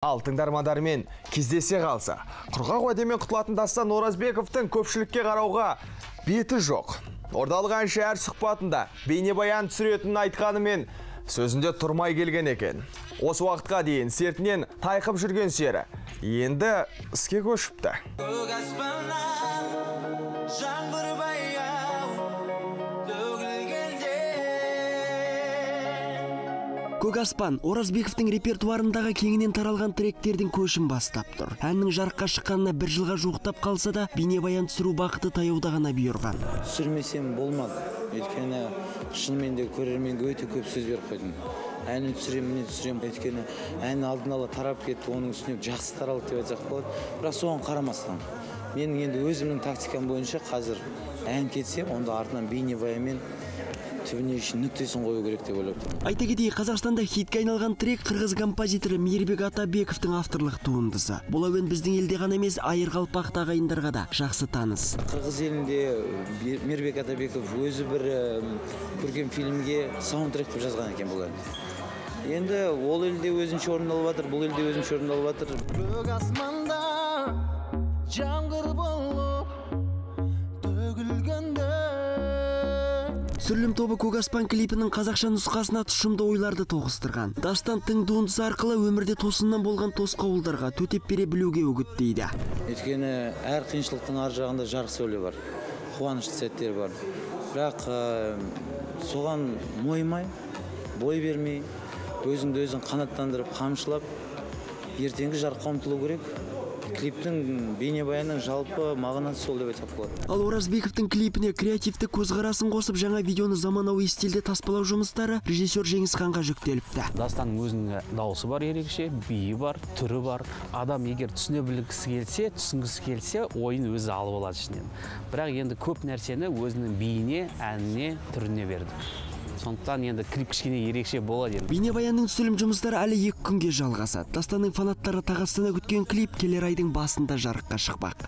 Ал тыңдармандармен кездесе қалса, құрғақ уәдемен құтылатын Дастан Оразбековтың көпшілікке қарауға беті жоқ. Ордалық әнші әр сұхбатында бейнебаян түсіретінін айтқанымен сөзінде тұрмай келген екен. Осы уақытқа дейін сертінен тайқып жүрген сері енді іске көшіпті. көк жаңбыр Көк аспан Оразбековтың репертуарындағы кеңінен таралған тректердің көшін бастап тұр. Әннің жарыққа шыққанына бір жылға жуықтап қалса да, бейнебаян түсіру бақыты таяуда ғана бұйырған. түсірмесем болмады өйткені шынымен де көрерменге өте көп сөз беріп қойдым әнін түсіремін міне түсіремін өйткені ән алдын ала тарап кетті оның үстіне жақсы таралды деп айтсақ болады бірақ соған қарамастан менің енді өзімнің тактикам бойынша қазір ән кетсе онда артынан бейнебаянмен түбіне шейін нүктесін қою керек деп ойлап тұрмын Айта кетейік, Қазақстанда хитке айналған трек қырғыз композиторы Мейірбек Атабековтың авторлық туындысы. Бұл әуен біздің елде ғана емес, айырғалпақты ағайындарға да жақсы таныс. қырғыз елінде мейірбек атабеков өзі бір көркем фильмге саундтрек қылып жазған екен бұл әнді енді ол елде өзінше орындалып жатыр бұл елде өзінше орындалып жатыр көк аспанда жаңбыр болып Түсірілім тобы Көк аспан клипінің қазақша нұсқасына тұшымды ойларды тоғыстырған. Дастан тың туындысы арқылы өмірде тосыннан болған тосқауылдарға төтеп бере білуге үгіттейді. өйткені әр қиыншылықтың ар жағында жарық сәуле бар қуанышты сәттер бар бірақ ә, соған мойымай бой бермей өзіңді өзің қанаттандырып қамшылап ертеңгі жарыққа ұмтылу керек клиптің бейнебаянның жалпы мағынасы сол деп айтсақ болады. Ал Оразбековтың клипіне креативті көзқарасын қосып жаңа видеоны заманауи стильде таспалау жұмыстары режиссер Жеңісханға жүктеліпті. дастанның өзінің дауысы бар ерекше биі бар түрі бар. Адам егер түсіне білгісі келсе түсінгісі келсе ойын өзі алып алады ішінен. Бірақ енді көп нәрсені өзінің биіне әніне түріне берді. Сондықтан енді клип кішкене ерекше болады енді Бейнебаянның түсірілім жұмыстары әлі екі күнге жалғасады. Дастанның фанаттары тағатсына күткен клип келер айдың басында жарыққа шықпақ.